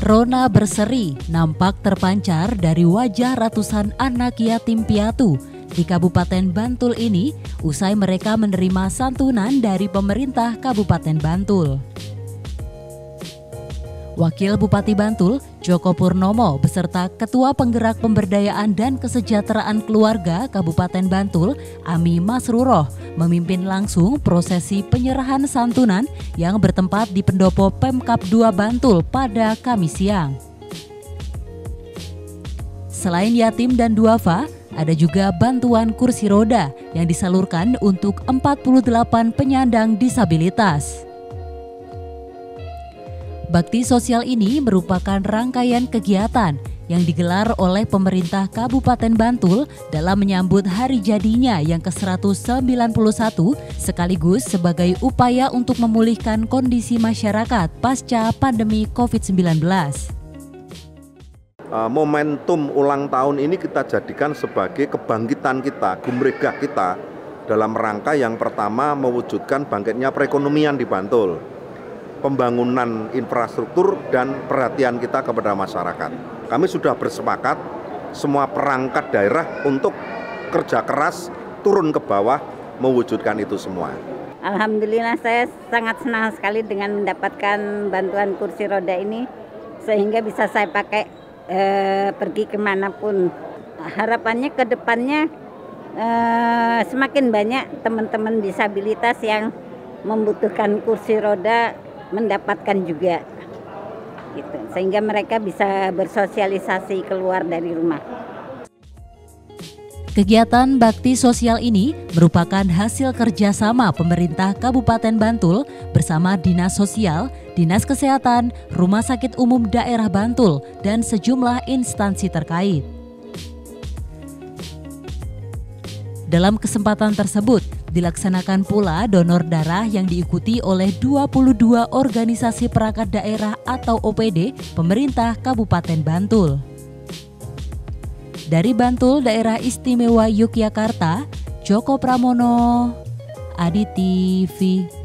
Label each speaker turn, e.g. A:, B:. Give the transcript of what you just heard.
A: Rona berseri nampak terpancar dari wajah ratusan anak yatim piatu di Kabupaten Bantul ini usai mereka menerima santunan dari pemerintah Kabupaten Bantul. Wakil Bupati Bantul, Joko Purnomo beserta Ketua Penggerak Pemberdayaan dan Kesejahteraan Keluarga Kabupaten Bantul, Ami Masruroh, memimpin langsung prosesi penyerahan santunan yang bertempat di pendopo Pemkap 2 Bantul pada Kamis siang. Selain yatim dan duafa, ada juga bantuan kursi roda yang disalurkan untuk 48 penyandang disabilitas. Bakti sosial ini merupakan rangkaian kegiatan yang digelar oleh pemerintah Kabupaten Bantul dalam menyambut hari jadinya yang ke-191 sekaligus sebagai upaya untuk memulihkan kondisi masyarakat pasca pandemi COVID-19.
B: Uh, momentum ulang tahun ini kita jadikan sebagai kebangkitan kita, gumregah kita dalam rangka yang pertama mewujudkan bangkitnya perekonomian di Bantul pembangunan infrastruktur dan perhatian kita kepada masyarakat. Kami sudah bersepakat semua perangkat daerah untuk kerja keras turun ke bawah mewujudkan itu semua.
C: Alhamdulillah saya sangat senang sekali dengan mendapatkan bantuan kursi roda ini sehingga bisa saya pakai eh, pergi ke mana pun. Harapannya ke depannya eh, semakin banyak teman-teman disabilitas yang membutuhkan kursi roda mendapatkan juga gitu sehingga mereka bisa bersosialisasi keluar dari rumah.
A: Kegiatan bakti sosial ini merupakan hasil kerjasama pemerintah Kabupaten Bantul bersama Dinas Sosial, Dinas Kesehatan, Rumah Sakit Umum Daerah Bantul, dan sejumlah instansi terkait. Dalam kesempatan tersebut, Dilaksanakan pula donor darah yang diikuti oleh 22 organisasi perangkat daerah atau OPD pemerintah Kabupaten Bantul. Dari Bantul, Daerah Istimewa Yogyakarta, Joko Pramono, Adi TV.